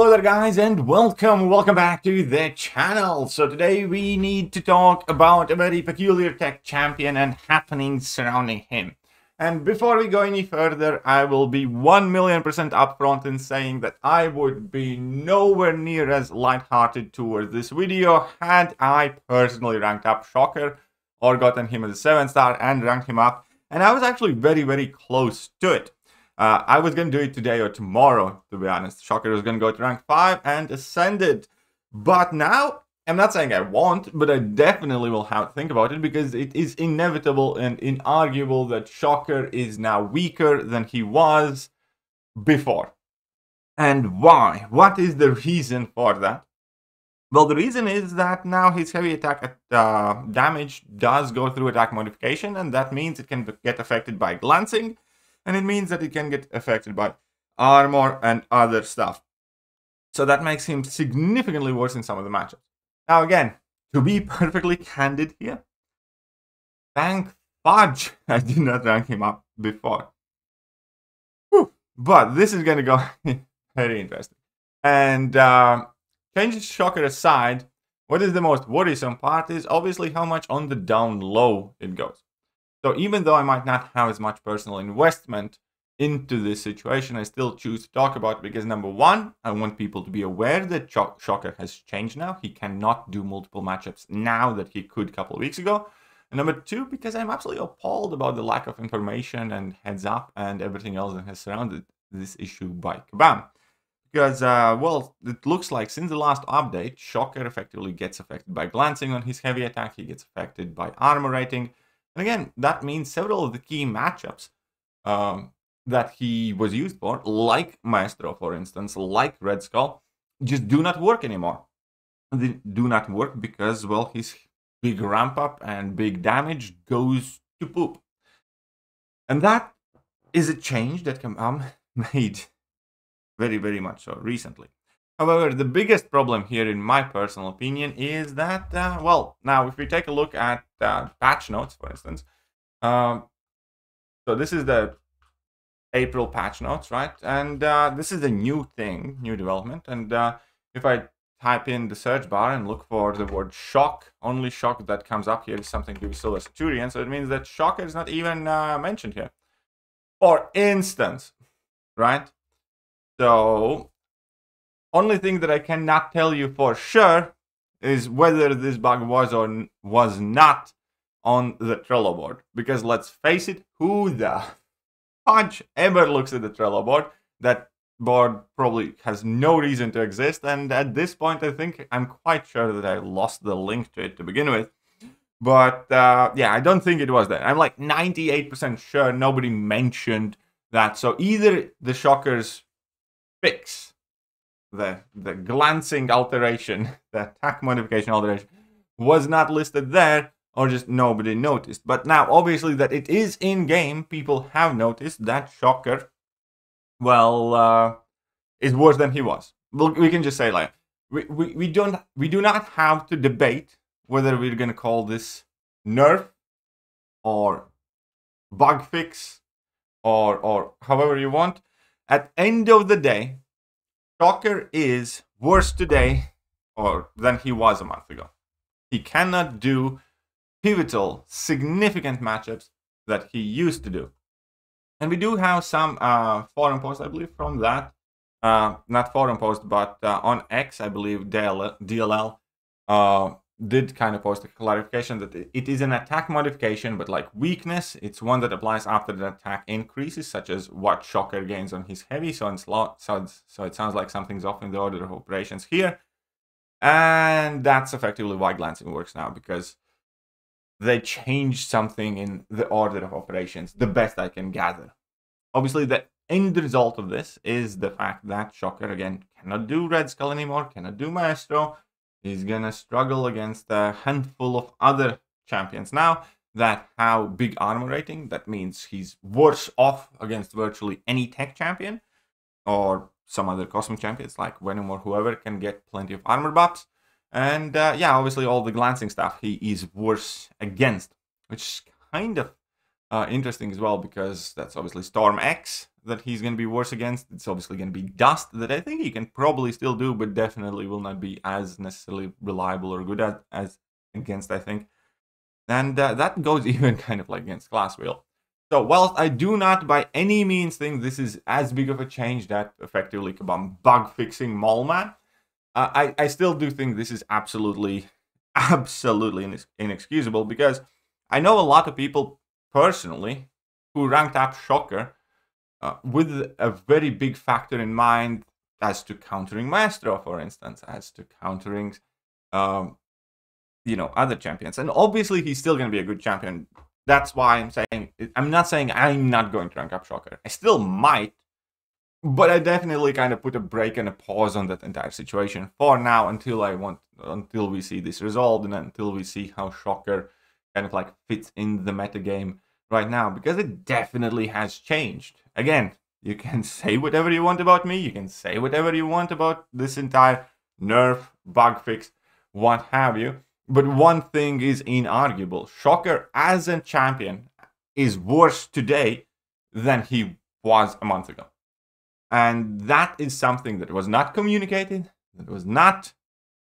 Hello there guys and welcome, welcome back to the channel. So today we need to talk about a very peculiar tech champion and happenings surrounding him. And before we go any further, I will be 1 million percent upfront in saying that I would be nowhere near as lighthearted towards this video had I personally ranked up Shocker or gotten him as a 7 star and ranked him up. And I was actually very, very close to it. Uh, I was going to do it today or tomorrow, to be honest. Shocker was going to go to rank 5 and ascend it. But now, I'm not saying I won't, but I definitely will have to think about it because it is inevitable and inarguable that Shocker is now weaker than he was before. And why? What is the reason for that? Well, the reason is that now his heavy attack uh, damage does go through attack modification, and that means it can get affected by glancing, and it means that it can get affected by armor and other stuff. So that makes him significantly worse in some of the matchups. Now again, to be perfectly candid here, thank fudge I did not rank him up before. Whew. But this is going to go very interesting. And uh, shocker aside, what is the most worrisome part is obviously how much on the down low it goes. So even though I might not have as much personal investment into this situation, I still choose to talk about because number one, I want people to be aware that Shocker has changed now. He cannot do multiple matchups now that he could a couple of weeks ago. And number two, because I'm absolutely appalled about the lack of information and heads up and everything else that has surrounded this issue by Kabam. Because, uh, well, it looks like since the last update, Shocker effectively gets affected by glancing on his heavy attack, he gets affected by armor rating, and again, that means several of the key matchups um, that he was used for, like Maestro, for instance, like Red Skull, just do not work anymore. They do not work because, well, his big ramp up and big damage goes to poop. And that is a change that Kabam made very, very much so recently. However, the biggest problem here, in my personal opinion, is that, uh, well, now if we take a look at uh, patch notes, for instance, um, so this is the April patch notes, right? And uh, this is a new thing, new development. And uh, if I type in the search bar and look for the word shock, only shock that comes up here is something to be still a Centurion. So it means that shock is not even uh, mentioned here. For instance, right? So only thing that I cannot tell you for sure is whether this bug was or was not on the Trello board. Because let's face it, who the fudge ever looks at the Trello board? That board probably has no reason to exist. And at this point, I think I'm quite sure that I lost the link to it to begin with. But uh, yeah, I don't think it was that. I'm like 98% sure nobody mentioned that. So either the Shockers fix the the glancing alteration, the attack modification alteration, was not listed there, or just nobody noticed. But now, obviously, that it is in game, people have noticed that Shocker, well, uh, is worse than he was. We can just say like we, we, we don't we do not have to debate whether we're gonna call this nerf or bug fix or or however you want. At end of the day, Shocker is worse today or than he was a month ago. He cannot do pivotal, significant matchups that he used to do. And we do have some uh, forum posts, I believe, from that. Uh, not forum post, but uh, on X, I believe DLL, DLL uh, did kind of post a clarification that it is an attack modification, but like weakness, it's one that applies after the attack increases, such as what Shocker gains on his heavy. So, so, so it sounds like something's off in the order of operations here. And that's effectively why glancing works now, because they changed something in the order of operations, the best I can gather. Obviously, the end result of this is the fact that Shocker, again, cannot do Red Skull anymore, cannot do Maestro, He's gonna struggle against a handful of other champions now that have big armor rating. That means he's worse off against virtually any tech champion or some other cosmic champions like Venom or whoever can get plenty of armor buffs. And uh, yeah, obviously all the glancing stuff he is worse against, which is kind of uh, interesting as well because that's obviously Storm X that he's going to be worse against. It's obviously going to be Dust that I think he can probably still do, but definitely will not be as necessarily reliable or good as, as against, I think. And uh, that goes even kind of like against Glasswheel. So whilst I do not by any means think this is as big of a change that effectively Kabam bug fixing Mallman, uh, I, I still do think this is absolutely, absolutely inex- inexcusable because I know a lot of people personally who ranked up Shocker uh, with a very big factor in mind as to countering Maestro, for instance, as to countering, um, you know, other champions. And obviously, he's still going to be a good champion. That's why I'm saying, I'm not saying I'm not going to rank up Shocker. I still might, but I definitely kind of put a break and a pause on that entire situation for now until I want, until we see this resolved and until we see how Shocker kind of like fits in the meta game right now because it definitely has changed. Again, you can say whatever you want about me, you can say whatever you want about this entire nerf, bug fix, what have you. But one thing is inarguable Shocker as a champion is worse today than he was a month ago. And that is something that was not communicated, that was not,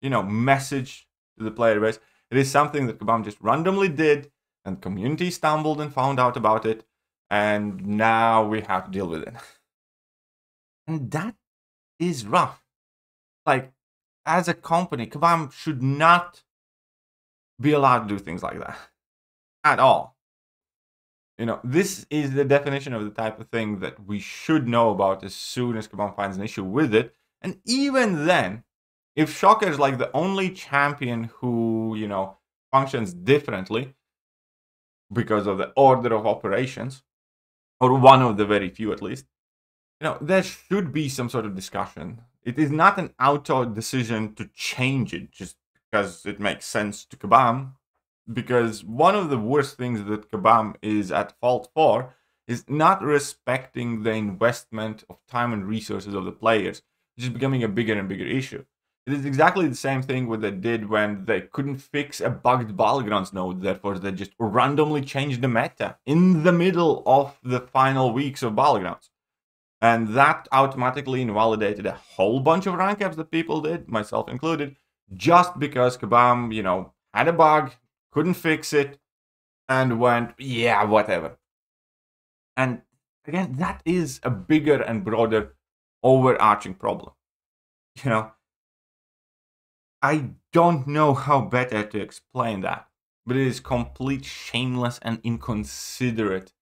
you know, message to the player base. It is something that Kabam just randomly did and community stumbled and found out about it and now we have to deal with it. And that is rough. Like as a company kabam should not be allowed to do things like that. At all. You know this is the definition of the type of thing that we should know about as soon as kabam finds an issue with it. And even then if shocker is like the only champion who you know functions differently because of the order of operations, or one of the very few at least, you know, there should be some sort of discussion. It is not an auto decision to change it just because it makes sense to Kabam. Because one of the worst things that Kabam is at fault for is not respecting the investment of time and resources of the players, which is becoming a bigger and bigger issue. It is exactly the same thing what they did when they couldn't fix a bugged Battlegrounds node. Therefore, they just randomly changed the meta in the middle of the final weeks of Battlegrounds. And that automatically invalidated a whole bunch of rank ups that people did, myself included, just because Kabam, you know, had a bug, couldn't fix it, and went, yeah, whatever. And again, that is a bigger and broader overarching problem. You know, I don't know how better to explain that, but it is complete shameless and inconsiderate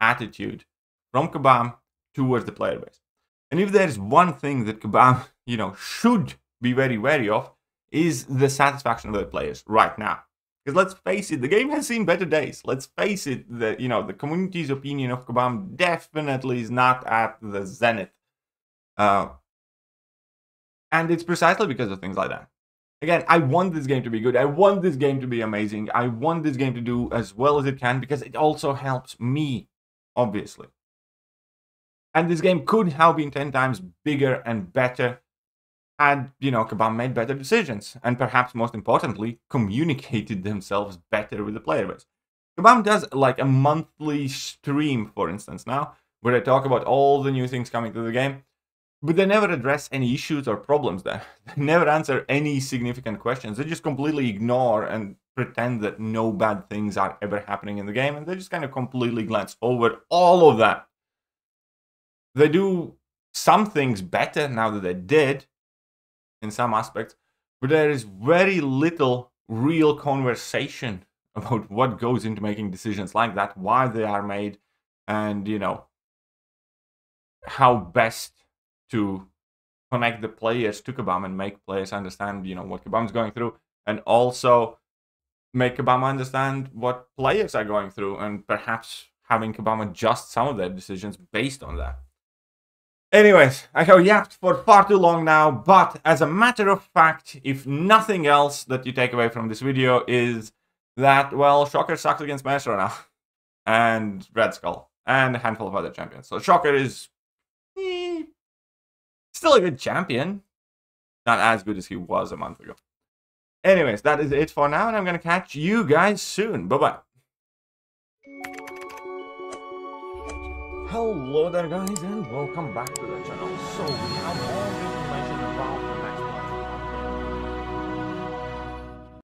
attitude from Kabam towards the player base. And if there is one thing that Kabam, you know, should be very wary of, is the satisfaction of the players right now. Because let's face it, the game has seen better days. Let's face it, that you know the community's opinion of Kabam definitely is not at the zenith, uh, and it's precisely because of things like that. Again, I want this game to be good. I want this game to be amazing. I want this game to do as well as it can because it also helps me, obviously. And this game could have been 10 times bigger and better had, you know, Kabam made better decisions and perhaps most importantly, communicated themselves better with the player base. Kabam does like a monthly stream, for instance, now, where they talk about all the new things coming to the game but they never address any issues or problems there. They never answer any significant questions. They just completely ignore and pretend that no bad things are ever happening in the game, and they just kind of completely glance over all of that. They do some things better now that they did in some aspects, but there is very little real conversation about what goes into making decisions like that, why they are made, and you know how best to connect the players to Kabam and make players understand, you know, what Kabam's going through, and also make Kabam understand what players are going through, and perhaps having Kabam adjust some of their decisions based on that. Anyways, I have yapped for far too long now, but as a matter of fact, if nothing else that you take away from this video is that, well, Shocker sucks against Maestro now, and Red Skull, and a handful of other champions. So Shocker is Still a good champion. Not as good as he was a month ago. Anyways, that is it for now, and I'm going to catch you guys soon. Bye-bye. Hello there guys and welcome back to the channel. So we have all the information about